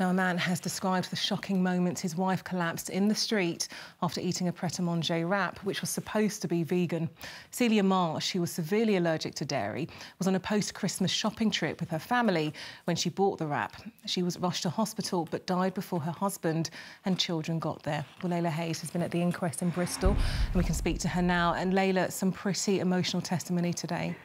Now, a man has described the shocking moments his wife collapsed in the street after eating a pret-a-manger wrap, which was supposed to be vegan. Celia Marsh, who was severely allergic to dairy, was on a post-Christmas shopping trip with her family when she bought the wrap. She was rushed to hospital but died before her husband and children got there. Well, Leyla Hayes has been at the inquest in Bristol and we can speak to her now. And Leyla, some pretty emotional testimony today.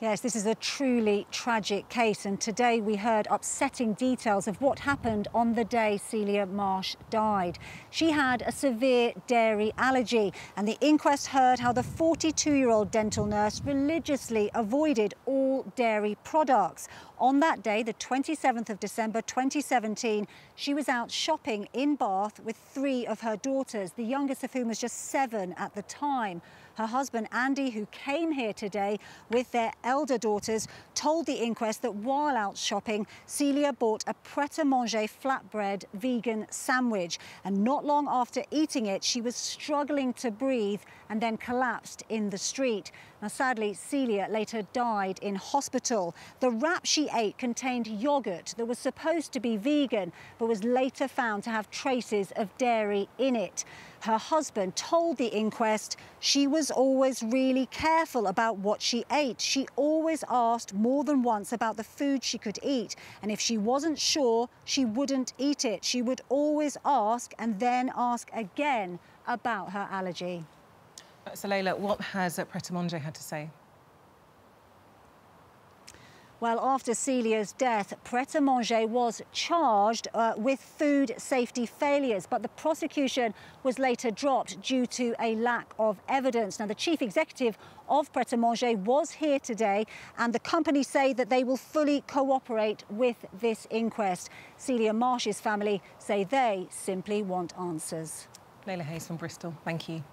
Yes, this is a truly tragic case, and today we heard upsetting details of what happened on the day Celia Marsh died. She had a severe dairy allergy, and the inquest heard how the 42-year-old dental nurse religiously avoided all dairy products. On that day, the 27th of December 2017, she was out shopping in Bath with three of her daughters, the youngest of whom was just seven at the time. Her husband, Andy, who came here today with their elder daughters, told the inquest that while out shopping, Celia bought a pret-a-manger flatbread vegan sandwich. And not long after eating it, she was struggling to breathe and then collapsed in the street. Now, sadly, Celia later died in hospital. The wrap she ate contained yogurt that was supposed to be vegan, but was later found to have traces of dairy in it. Her husband told the inquest she was always really careful about what she ate. She always asked more than once about the food she could eat. And if she wasn't sure, she wouldn't eat it. She would always ask and then ask again about her allergy. So, Leyla, what has Pret-a-Manger had to say? Well, after Celia's death, Pret-a-Manger was charged uh, with food safety failures, but the prosecution was later dropped due to a lack of evidence. Now, the chief executive of Pret-a-Manger was here today, and the company say that they will fully cooperate with this inquest. Celia Marsh's family say they simply want answers. Leyla Hayes from Bristol, thank you.